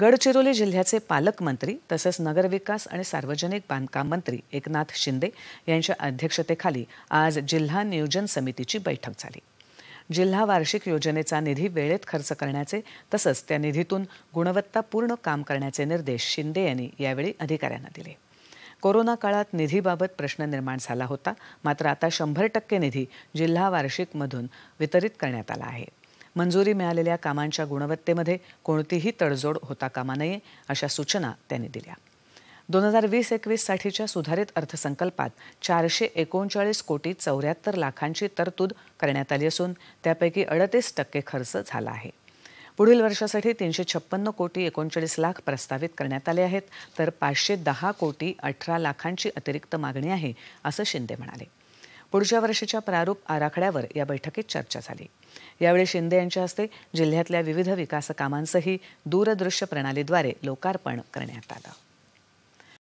गडचिरोली जिल्ह्याचे पालकमंत्री तसंच नगरविकास आणि सार्वजनिक बांधकाम मंत्री एकनाथ शिंदे यांच्या अध्यक्षतेखाली आज जिल्हा नियोजन समितीची बैठक झाली. जिल्हा वार्षिक योजनेचा निधी वेळेत खर्च करण्याचे तसंच त्या निधीतून गुणवत्तापूर्ण काम करण्याचे निर्देश शिंदे यांनी यावेळी अधिकाऱ्यांना दिले. कोरोना काळात निधीबाबत प्रश्न निर्माण झाला होता मात्र आता शंभर टक्के निधी जिल्हा वार्षिकमधून वितरित करण्यात आला आहे. मंजुरी मिळालेल्या कामांच्या गुणवत्तेमध्ये कोणतीही तडजोड होता कामा नये अशा सूचना त्यांनी दिल्या. दोन हजार वीस एकवीससाठीच्या सुधारित अर्थसंकल्पात चारशे एकोणचाळीस कोटी चौऱ्याहत्तर लाखांची तरतूद करण्यात आली असून त्यापैकी अडतीस टक्के खर्च झाला आहे. पुढील वर्षासाठी तीनशे छप्पन्न कोटी एकोणचाळीस लाख प्रस्तावित करण्यात आले आहेत तर पाचशे दहा कोटी अठरा लाखांची अतिरिक्त मागणी आहे असं शिंदे म्हणाले. पुढच्या वर्षीच्या प्रारूप आराखड्यावर या बैठकीत चर्चा झाली. यावेळी शिंदे यांच्या हस्ते जिल्ह्यातल्या विविध विकास कामांचंही दूरदृश्य प्रणालीद्वारे लोकार्पण करण्यात आलं.